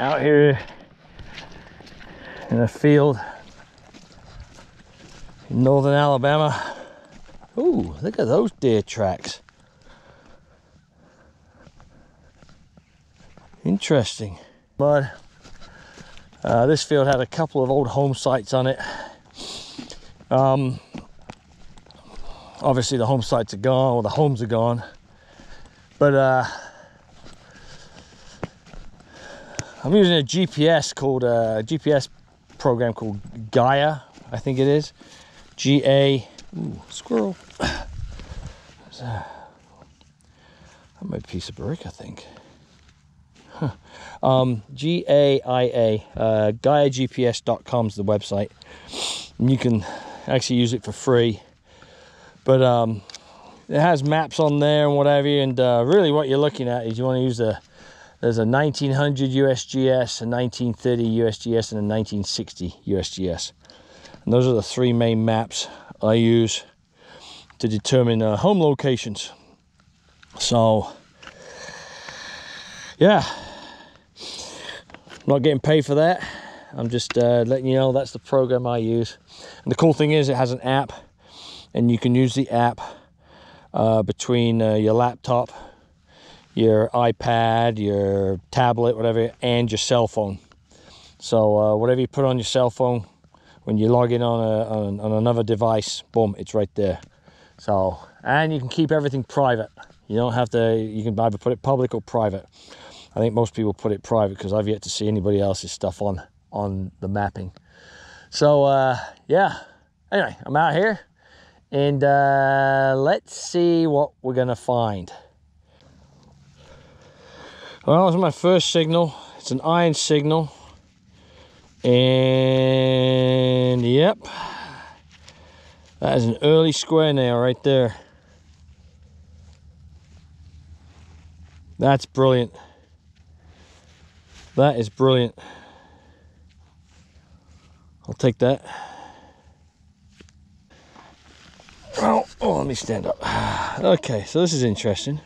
out here in a field in northern Alabama. Ooh, look at those deer tracks. Interesting. But uh, this field had a couple of old home sites on it. Um, obviously the home sites are gone, or the homes are gone. But uh, I'm using a GPS called uh, a GPS program called Gaia, I think it is. G A ooh, squirrel. That might be a piece of brick, I think. Huh. Um, G A I A. Uh, GaiaGPS.com is the website. And you can actually use it for free. But um, it has maps on there and whatever. And uh, really, what you're looking at is you want to use a there's a 1900 USGS, a 1930 USGS, and a 1960 USGS. And those are the three main maps I use to determine uh, home locations. So, yeah, I'm not getting paid for that. I'm just uh, letting you know that's the program I use. And the cool thing is it has an app and you can use the app uh, between uh, your laptop your iPad, your tablet, whatever, and your cell phone. So uh, whatever you put on your cell phone, when you log in on, a, on, on another device, boom, it's right there. So, and you can keep everything private. You don't have to, you can either put it public or private. I think most people put it private because I've yet to see anybody else's stuff on, on the mapping. So, uh, yeah, anyway, I'm out here and uh, let's see what we're gonna find. Well, that was my first signal. It's an iron signal. And yep, that is an early square nail right there. That's brilliant. That is brilliant. I'll take that. Oh, oh, let me stand up. Okay, so this is interesting.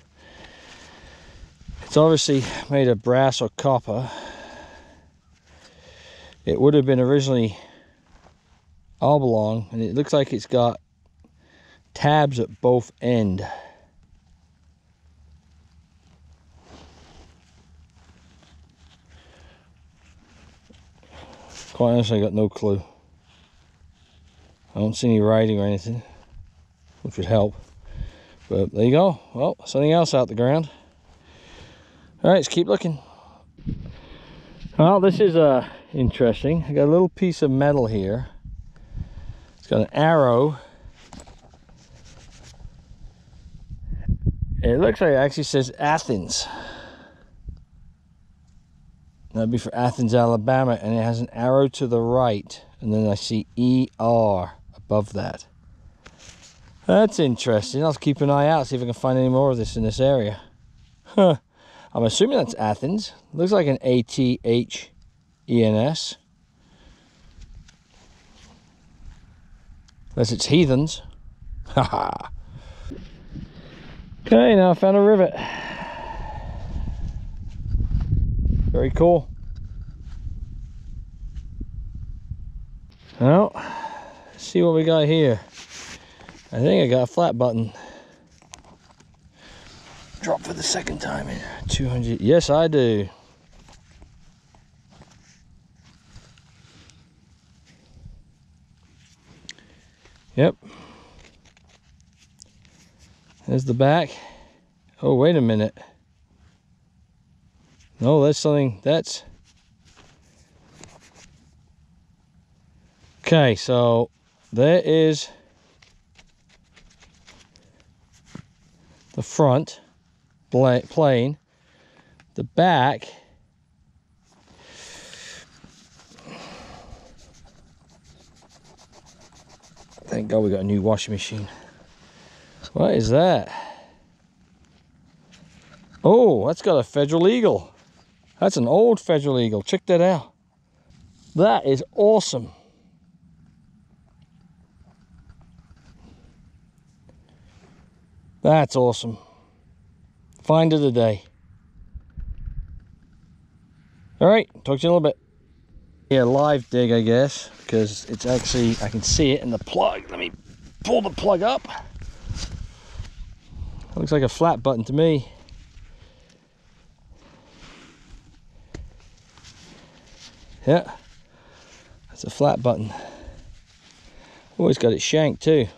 It's obviously made of brass or copper. It would have been originally oblong and it looks like it's got tabs at both end. Quite honestly, I got no clue. I don't see any writing or anything, which would help. But there you go. Well, something else out the ground. All right, let's keep looking. Well, this is uh, interesting. I got a little piece of metal here. It's got an arrow. It looks like it actually says Athens. That'd be for Athens, Alabama, and it has an arrow to the right, and then I see ER above that. That's interesting. I'll keep an eye out, see if I can find any more of this in this area. Huh. I'm assuming that's Athens. Looks like an A-T-H-E-N-S. Unless it's heathens. Okay, now I found a rivet. Very cool. Well, see what we got here. I think I got a flat button drop for the second time in 200 yes i do. Yep. There's the back. Oh wait a minute. No that's something that's okay so there is the front plane. The back Thank God we got a new washing machine. What is that? Oh, that's got a Federal Eagle. That's an old Federal Eagle. Check that out. That is awesome. That's awesome. Find of the day. All right, talk to you in a little bit. Yeah, live dig, I guess, because it's actually, I can see it in the plug. Let me pull the plug up. Looks like a flat button to me. Yeah, that's a flat button. Oh, Always got it shanked too.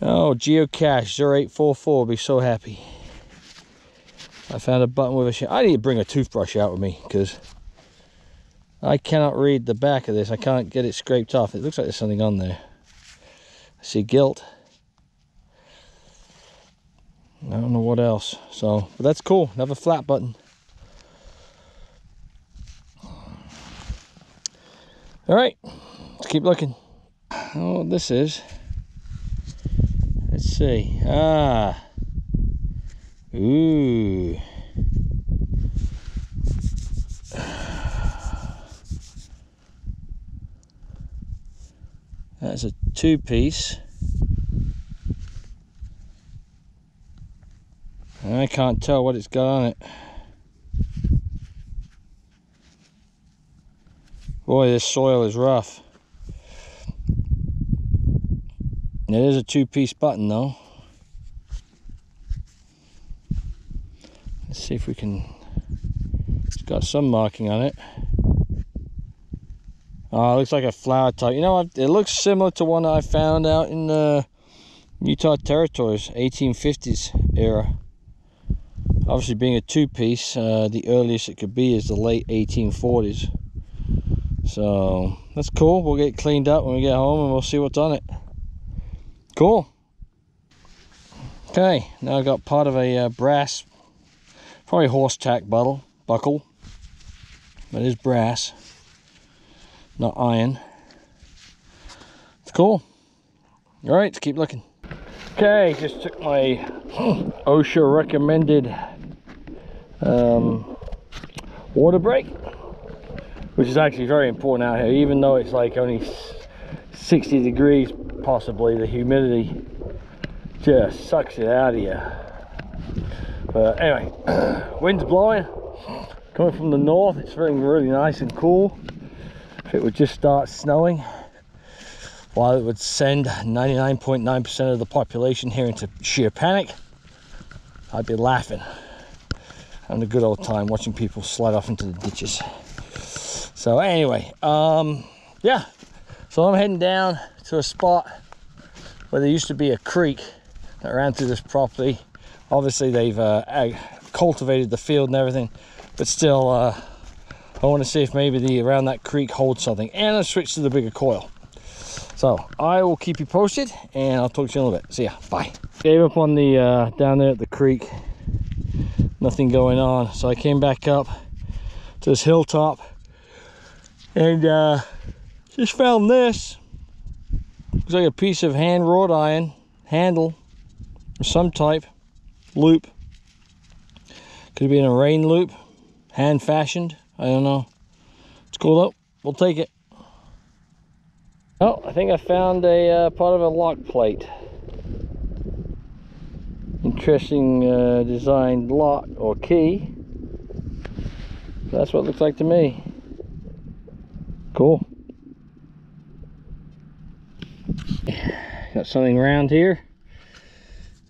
Oh, geocache 0844 be so happy. I found a button with a shank. I need to bring a toothbrush out with me because I cannot read the back of this. I can't get it scraped off. It looks like there's something on there. I see gilt. I don't know what else. So, but that's cool. Another flat button. All right, let's keep looking. Oh, this is. Let's see. Ah. Ooh. That's a two piece. And I can't tell what it's got on it. Boy, this soil is rough. It is a two-piece button though. Let's see if we can, it's got some marking on it. It looks like a flower type. You know, it looks similar to one I found out in the Utah territories, 1850s era. Obviously being a two-piece, uh, the earliest it could be is the late 1840s. So that's cool. We'll get cleaned up when we get home and we'll see what's on it. Cool. Okay, now I've got part of a uh, brass, probably horse tack buckle, buckle, but it is brass, not iron. It's cool. All right, keep looking. Okay, just took my OSHA recommended um, water break which is actually very important out here even though it's like only 60 degrees possibly the humidity just sucks it out of you but anyway wind's blowing coming from the north it's feeling really nice and cool it would just start snowing while it would send 99.9% of the population here into sheer panic I'd be laughing having a good old time watching people slide off into the ditches so anyway, um, yeah. So I'm heading down to a spot where there used to be a creek that ran through this property. Obviously they've uh, cultivated the field and everything, but still uh, I want to see if maybe the around that creek holds something. And I switched to the bigger coil. So I will keep you posted and I'll talk to you in a little bit. See ya, bye. Gave up on the, uh, down there at the creek. Nothing going on. So I came back up to this hilltop and uh, just found this looks like a piece of hand wrought iron handle of some type loop could be in a rein loop hand fashioned I don't know it's cool though we'll take it oh I think I found a uh, part of a lock plate interesting uh, designed lock or key that's what it looks like to me Cool. Got something around here.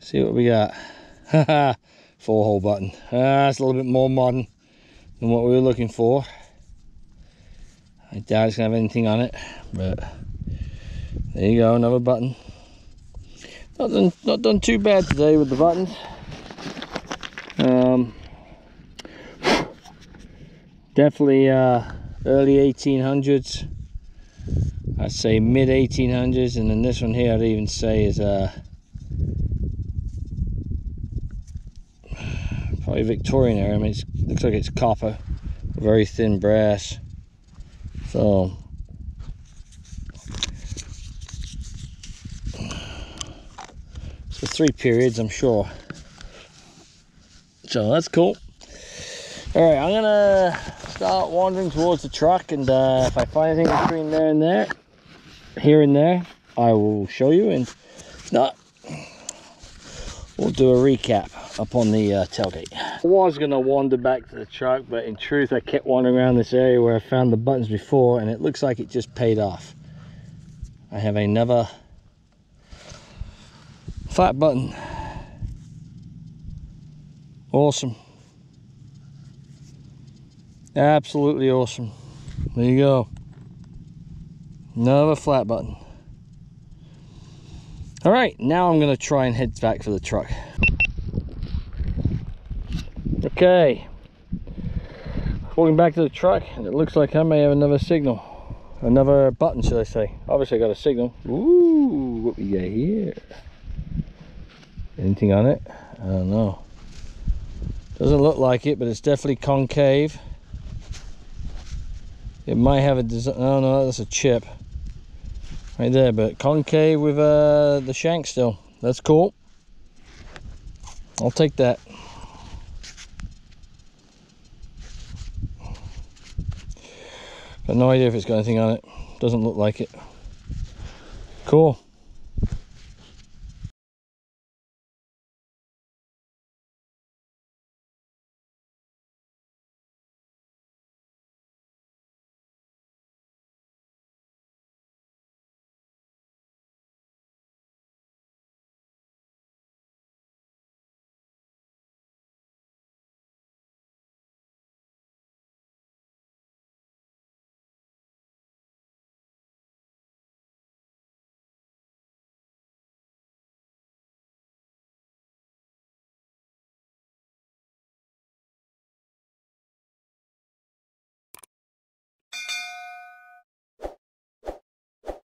See what we got. Four hole button. It's a little bit more modern than what we were looking for. I doubt it's gonna have anything on it, but there you go, another button. Not done, not done too bad today with the buttons. Um, definitely uh, early 1800s I'd say mid 1800s and then this one here I'd even say is uh, probably Victorian era I mean it looks like it's copper. Very thin brass. So so three periods I'm sure. So that's cool. All right i'm gonna start wandering towards the truck and uh, if i find anything between there and there here and there i will show you. And if not we'll do a recap up on the uh, tailgate. I was gonna wander back to the truck, but in truth, I kept wandering around this area where I found the buttons before, and it looks like it just paid off. I have another flat button. Awesome. Absolutely awesome. There you go. Another flat button. All right, now I'm gonna try and head back for the truck. Okay. Walking back to the truck, and it looks like I may have another signal. Another button, should I say. Obviously I got a signal. Ooh, what we got here? Anything on it? I don't know. Doesn't look like it, but it's definitely concave. It might have a design, oh no, that's a chip. Right there, but concave with uh, the shank still. That's cool. I'll take that. Got no idea if it's got anything on it. Doesn't look like it. Cool.